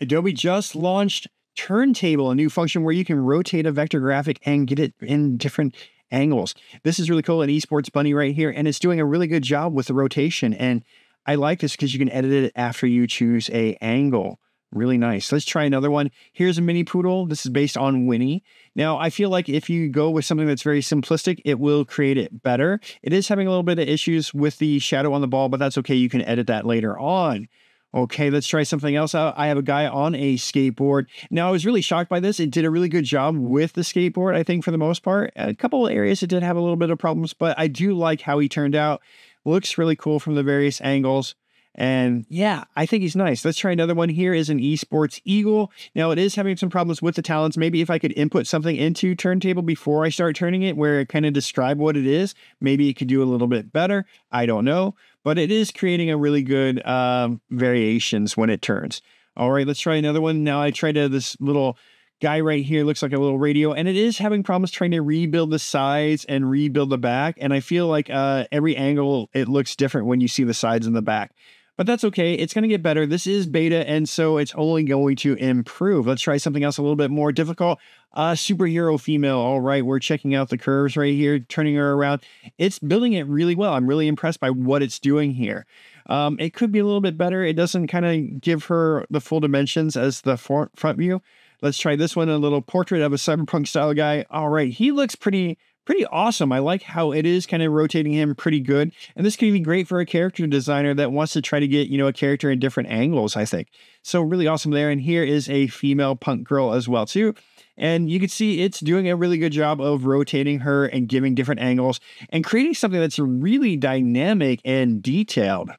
Adobe just launched Turntable, a new function where you can rotate a vector graphic and get it in different angles. This is really cool An Esports Bunny right here, and it's doing a really good job with the rotation. And I like this because you can edit it after you choose a angle. Really nice. Let's try another one. Here's a mini poodle. This is based on Winnie. Now, I feel like if you go with something that's very simplistic, it will create it better. It is having a little bit of issues with the shadow on the ball, but that's okay. You can edit that later on. Okay, let's try something else out. I have a guy on a skateboard. Now, I was really shocked by this. It did a really good job with the skateboard, I think, for the most part. A couple areas it did have a little bit of problems, but I do like how he turned out. Looks really cool from the various angles. And yeah, I think he's nice. Let's try another one. Here is an esports eagle. Now it is having some problems with the talents. Maybe if I could input something into turntable before I start turning it, where it kind of describe what it is, maybe it could do a little bit better. I don't know, but it is creating a really good um, variations when it turns. All right, let's try another one. Now I tried to this little guy right here looks like a little radio and it is having problems trying to rebuild the sides and rebuild the back and i feel like uh, every angle it looks different when you see the sides and the back but that's okay. It's going to get better. This is beta, and so it's only going to improve. Let's try something else a little bit more difficult. Uh, superhero female. All right, we're checking out the curves right here, turning her around. It's building it really well. I'm really impressed by what it's doing here. Um, it could be a little bit better. It doesn't kind of give her the full dimensions as the front view. Let's try this one, a little portrait of a cyberpunk style guy. All right, he looks pretty pretty awesome. I like how it is kind of rotating him pretty good. And this could be great for a character designer that wants to try to get, you know, a character in different angles, I think. So really awesome there. And here is a female punk girl as well, too. And you can see it's doing a really good job of rotating her and giving different angles and creating something that's really dynamic and detailed.